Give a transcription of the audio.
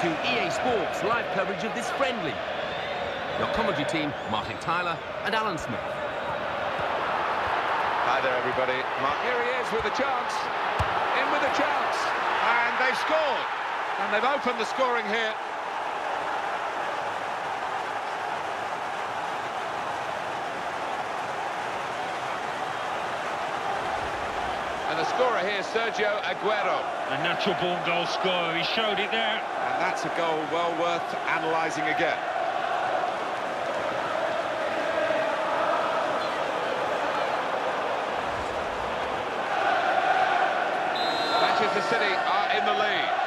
to EA Sports live coverage of this friendly. Your commentary team, Martin Tyler and Alan Smith. Hi there, everybody. Mark, here he is with a chance. In with a chance. And they've scored. And they've opened the scoring here. The scorer here, Sergio Aguero. A natural-born goal scorer, he showed it there. And that's a goal well worth analysing again. Manchester City are in the lead.